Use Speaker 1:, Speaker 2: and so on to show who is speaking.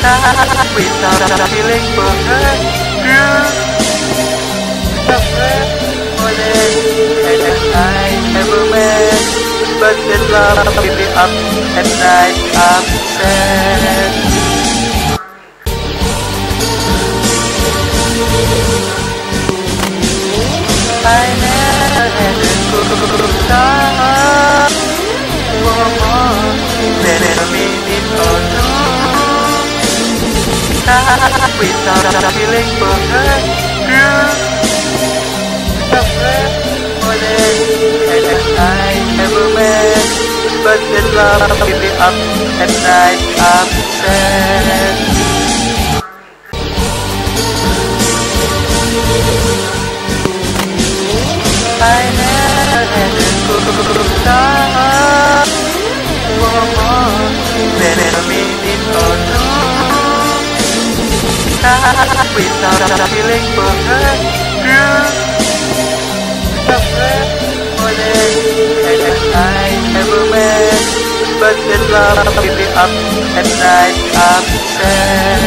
Speaker 1: Without feeling for her More than I met But this love keep me up at night upset I never had a good time Without feeling for her More than I met But this love keep me up night upset Without feeling for her More than I ever met But this love keep me up at night upset